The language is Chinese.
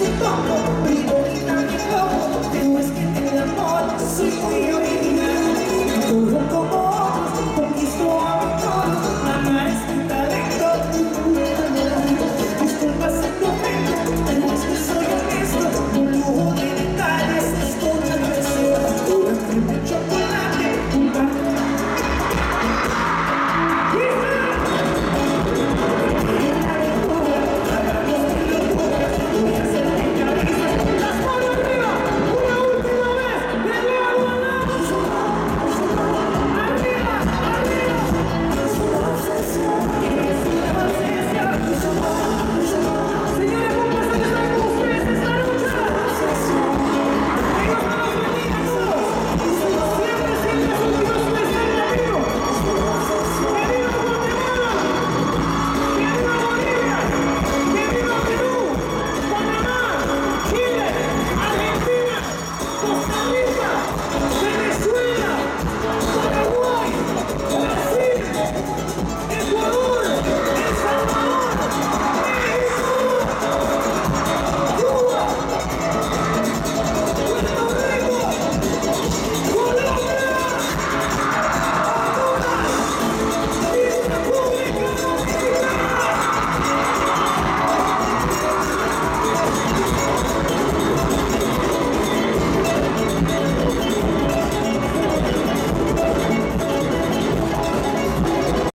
你放了。